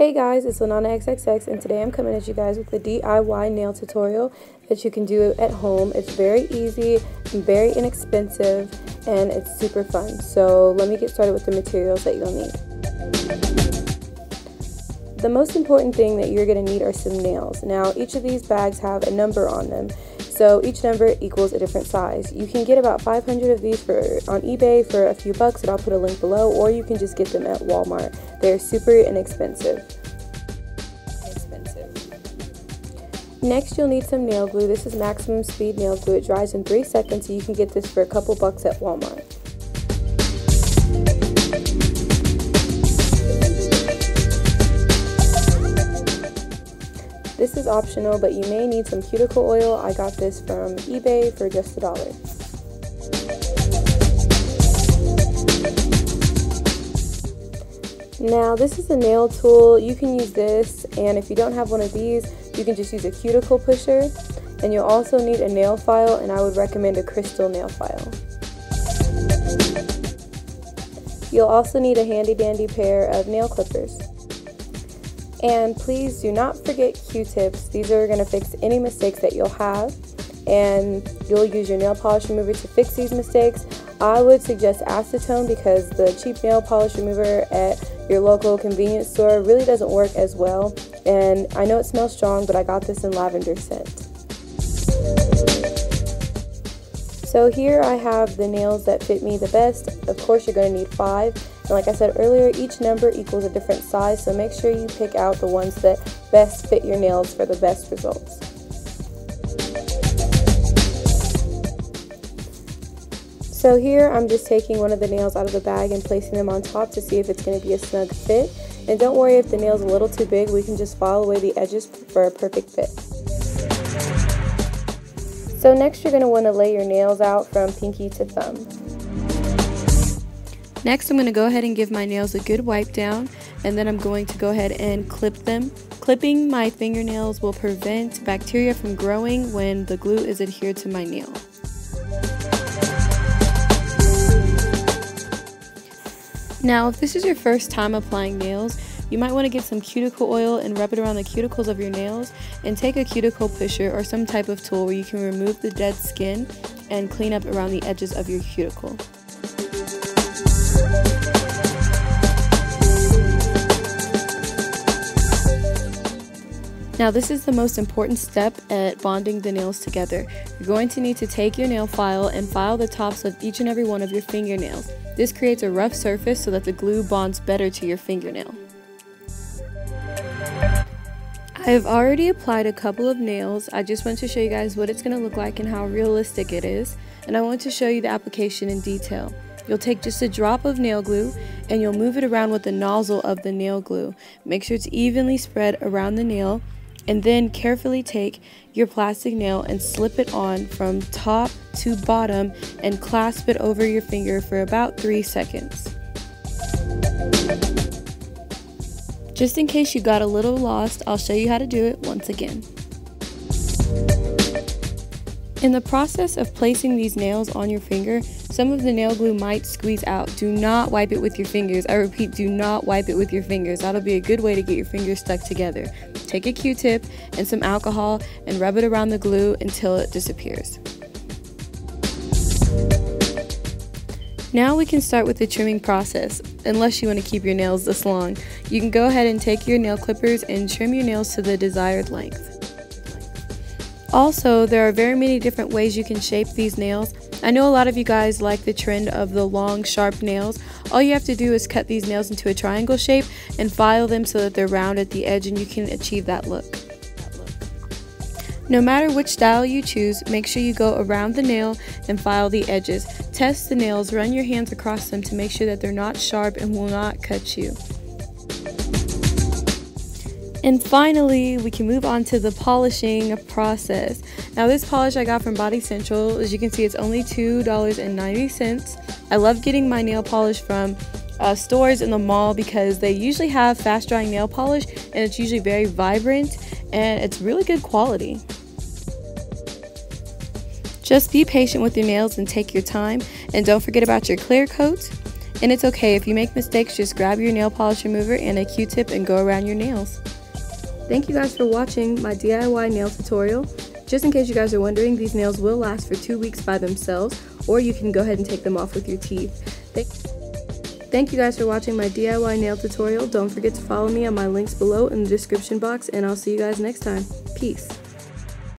Hey guys, it's Lanana XXX and today I'm coming at you guys with a DIY nail tutorial that you can do at home. It's very easy very inexpensive and it's super fun. So let me get started with the materials that you'll need. The most important thing that you're going to need are some nails. Now each of these bags have a number on them. So each number equals a different size. You can get about 500 of these for on eBay for a few bucks and I'll put a link below or you can just get them at Walmart. They're super inexpensive. Next, you'll need some nail glue. This is maximum speed nail glue. It dries in three seconds, so you can get this for a couple bucks at Walmart. This is optional, but you may need some cuticle oil. I got this from eBay for just a dollar. Now this is a nail tool. You can use this and if you don't have one of these, you can just use a cuticle pusher. And you'll also need a nail file and I would recommend a crystal nail file. You'll also need a handy dandy pair of nail clippers. And please do not forget Q-tips. These are going to fix any mistakes that you'll have. And you'll use your nail polish remover to fix these mistakes. I would suggest acetone because the cheap nail polish remover at your local convenience store really doesn't work as well. And I know it smells strong, but I got this in lavender scent. So here I have the nails that fit me the best. Of course, you're going to need five. And like I said earlier, each number equals a different size, so make sure you pick out the ones that best fit your nails for the best results. So here I'm just taking one of the nails out of the bag and placing them on top to see if it's going to be a snug fit. And don't worry if the nail's a little too big, we can just file away the edges for a perfect fit. So next you're going to want to lay your nails out from pinky to thumb. Next I'm going to go ahead and give my nails a good wipe down and then I'm going to go ahead and clip them. Clipping my fingernails will prevent bacteria from growing when the glue is adhered to my nail. Now, if this is your first time applying nails, you might want to get some cuticle oil and rub it around the cuticles of your nails and take a cuticle pusher or some type of tool where you can remove the dead skin and clean up around the edges of your cuticle. Now this is the most important step at bonding the nails together. You're going to need to take your nail file and file the tops of each and every one of your fingernails. This creates a rough surface so that the glue bonds better to your fingernail. I have already applied a couple of nails. I just want to show you guys what it's going to look like and how realistic it is. And I want to show you the application in detail. You'll take just a drop of nail glue and you'll move it around with the nozzle of the nail glue. Make sure it's evenly spread around the nail and then carefully take your plastic nail and slip it on from top to bottom and clasp it over your finger for about 3 seconds. Just in case you got a little lost, I'll show you how to do it once again. In the process of placing these nails on your finger, some of the nail glue might squeeze out. Do not wipe it with your fingers. I repeat, do not wipe it with your fingers. That'll be a good way to get your fingers stuck together. Take a Q-tip and some alcohol and rub it around the glue until it disappears. Now we can start with the trimming process, unless you want to keep your nails this long. You can go ahead and take your nail clippers and trim your nails to the desired length. Also, there are very many different ways you can shape these nails. I know a lot of you guys like the trend of the long, sharp nails. All you have to do is cut these nails into a triangle shape and file them so that they're round at the edge and you can achieve that look. No matter which style you choose, make sure you go around the nail and file the edges. Test the nails, run your hands across them to make sure that they're not sharp and will not cut you. And finally, we can move on to the polishing process. Now this polish I got from Body Central, as you can see it's only $2.90. I love getting my nail polish from uh, stores in the mall because they usually have fast drying nail polish and it's usually very vibrant and it's really good quality. Just be patient with your nails and take your time and don't forget about your clear coat And it's okay if you make mistakes, just grab your nail polish remover and a q-tip and go around your nails. Thank you guys for watching my DIY nail tutorial. Just in case you guys are wondering, these nails will last for two weeks by themselves, or you can go ahead and take them off with your teeth. Thank you guys for watching my DIY nail tutorial. Don't forget to follow me on my links below in the description box, and I'll see you guys next time. Peace.